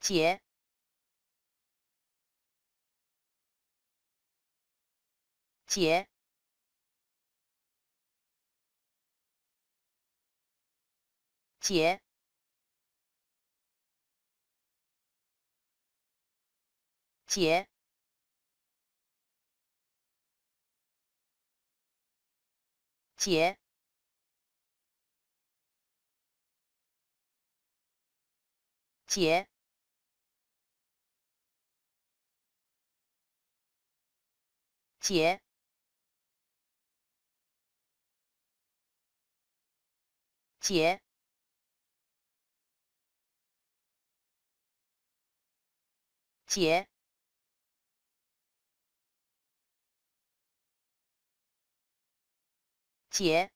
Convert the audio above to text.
解解解解解解姐，姐，姐，姐